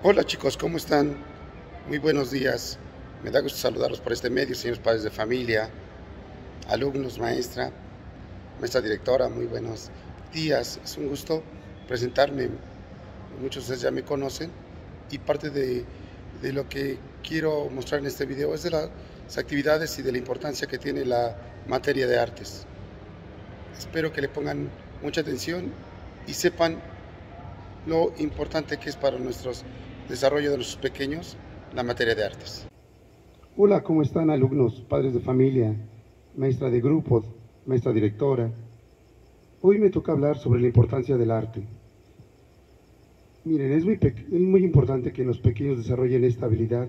Hola chicos, ¿cómo están? Muy buenos días. Me da gusto saludarlos por este medio, señores padres de familia, alumnos, maestra, maestra directora, muy buenos días. Es un gusto presentarme. Muchos de ustedes ya me conocen y parte de, de lo que quiero mostrar en este video es de las actividades y de la importancia que tiene la materia de artes. Espero que le pongan mucha atención y sepan lo importante que es para nuestros desarrollo de nuestros pequeños la materia de artes. Hola, ¿cómo están alumnos, padres de familia, maestra de grupo, maestra directora? Hoy me toca hablar sobre la importancia del arte. Miren, es muy, es muy importante que los pequeños desarrollen esta habilidad,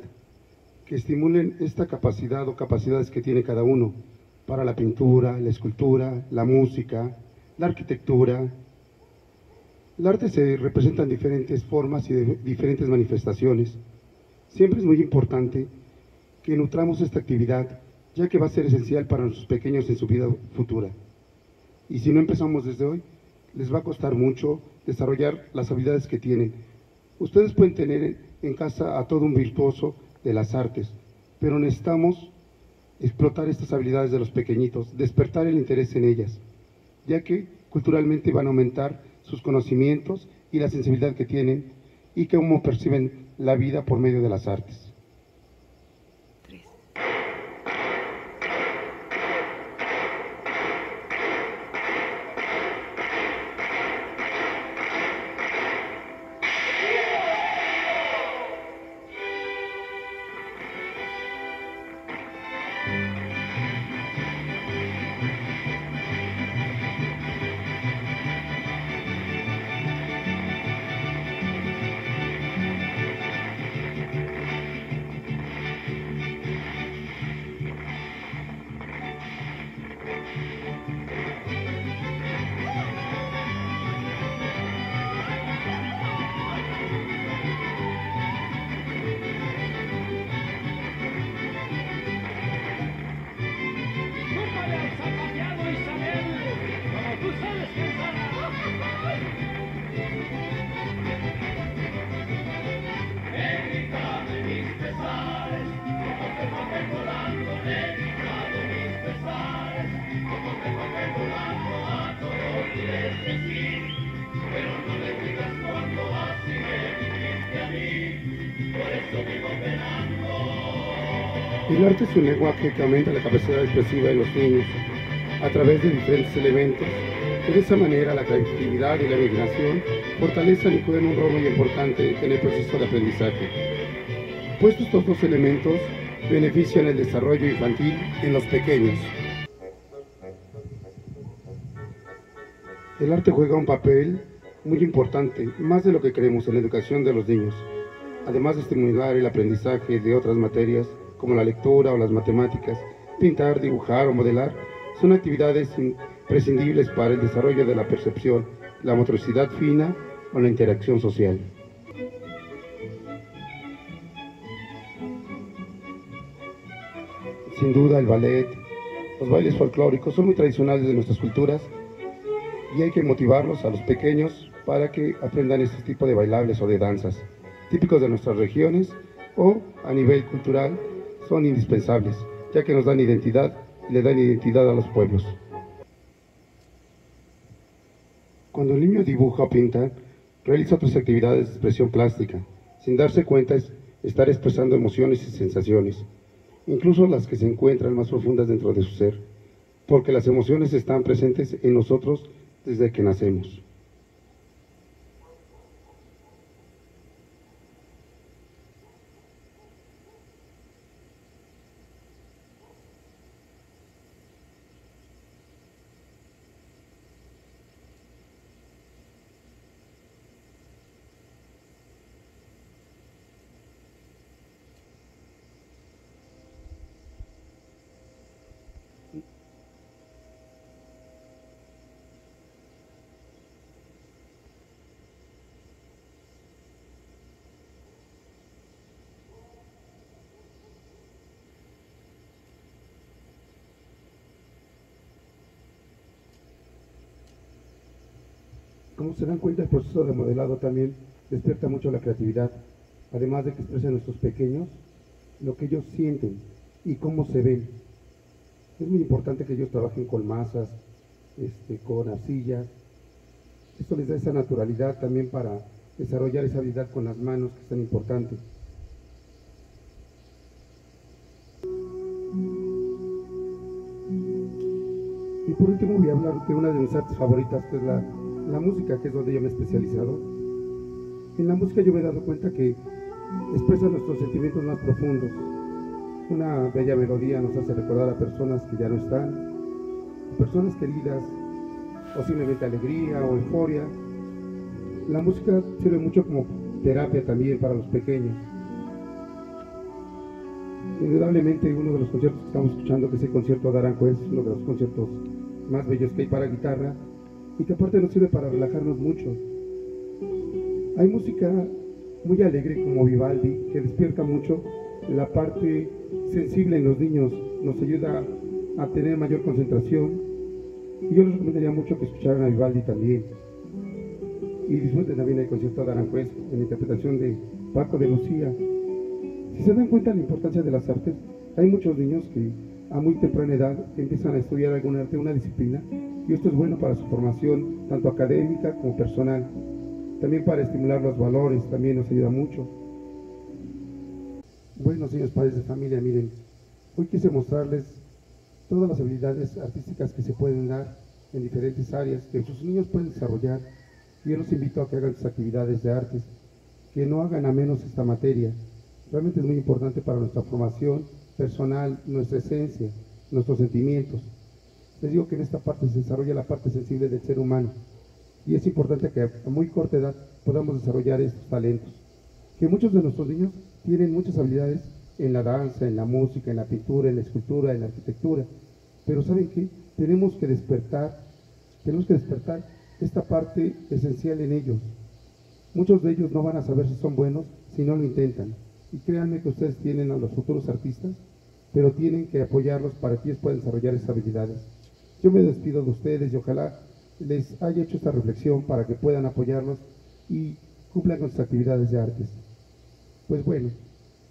que estimulen esta capacidad o capacidades que tiene cada uno para la pintura, la escultura, la música, la arquitectura, el arte se representa en diferentes formas y de diferentes manifestaciones. Siempre es muy importante que nutramos esta actividad, ya que va a ser esencial para nuestros pequeños en su vida futura. Y si no empezamos desde hoy, les va a costar mucho desarrollar las habilidades que tienen. Ustedes pueden tener en casa a todo un virtuoso de las artes, pero necesitamos explotar estas habilidades de los pequeñitos, despertar el interés en ellas, ya que culturalmente van a aumentar sus conocimientos y la sensibilidad que tienen y cómo perciben la vida por medio de las artes. El arte es un lenguaje que aumenta la capacidad expresiva de los niños a través de diferentes elementos de esa manera la creatividad y la imaginación fortalecen y juegan un rol muy importante en el proceso de aprendizaje. Puestos estos dos elementos benefician el desarrollo infantil en los pequeños. El arte juega un papel muy importante, más de lo que creemos en la educación de los niños, además de estimular el aprendizaje de otras materias como la lectura o las matemáticas, pintar, dibujar o modelar, son actividades imprescindibles para el desarrollo de la percepción, la motricidad fina o la interacción social. Sin duda el ballet, los bailes folclóricos son muy tradicionales de nuestras culturas y hay que motivarlos a los pequeños para que aprendan este tipo de bailables o de danzas, típicos de nuestras regiones o a nivel cultural son indispensables, ya que nos dan identidad y le dan identidad a los pueblos. Cuando el niño dibuja o pinta, realiza otras actividades de expresión plástica. Sin darse cuenta, es estar expresando emociones y sensaciones, incluso las que se encuentran más profundas dentro de su ser, porque las emociones están presentes en nosotros desde que nacemos. Como se dan cuenta, el proceso de modelado también despierta mucho la creatividad, además de que expresen nuestros pequeños lo que ellos sienten y cómo se ven. Es muy importante que ellos trabajen con masas, este, con arcillas. Esto les da esa naturalidad también para desarrollar esa habilidad con las manos que es tan importante. Y por último voy a hablar de una de mis artes favoritas, que es la, la música, que es donde yo me he especializado. En la música yo me he dado cuenta que expresa nuestros sentimientos más profundos. Una bella melodía nos hace recordar a personas que ya no están, personas queridas, o simplemente alegría o euforia. La música sirve mucho como terapia también para los pequeños. Indudablemente uno de los conciertos que estamos escuchando, que es el concierto de Aranco, es uno de los conciertos más bellos que hay para guitarra y que aparte nos sirve para relajarnos mucho. Hay música muy alegre como Vivaldi que despierta mucho la parte sensible en los niños, nos ayuda a tener mayor concentración y yo les recomendaría mucho que escucharan a Vivaldi también y disfruten también el concierto de Aranjuez en la interpretación de Paco de Lucía. Si se dan cuenta de la importancia de las artes, hay muchos niños que a muy temprana edad empiezan a estudiar algún arte, una disciplina, y esto es bueno para su formación, tanto académica como personal. También para estimular los valores, también nos ayuda mucho. Bueno, señores padres de familia, miren, hoy quise mostrarles todas las habilidades artísticas que se pueden dar en diferentes áreas, que sus niños pueden desarrollar. Yo los invito a que hagan sus actividades de artes, que no hagan a menos esta materia. Realmente es muy importante para nuestra formación personal, nuestra esencia, nuestros sentimientos. Les digo que en esta parte se desarrolla la parte sensible del ser humano y es importante que a muy corta edad podamos desarrollar estos talentos. Que muchos de nuestros niños tienen muchas habilidades en la danza, en la música, en la pintura, en la escultura, en la arquitectura, pero ¿saben qué? Tenemos que despertar, tenemos que despertar esta parte esencial en ellos. Muchos de ellos no van a saber si son buenos si no lo intentan. Y créanme que ustedes tienen a los futuros artistas, pero tienen que apoyarlos para que ellos puedan desarrollar esas habilidades. Yo me despido de ustedes y ojalá les haya hecho esta reflexión para que puedan apoyarlos y cumplan con sus actividades de artes. Pues bueno,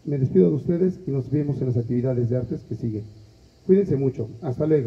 me despido de ustedes y nos vemos en las actividades de artes que siguen. Cuídense mucho. Hasta luego.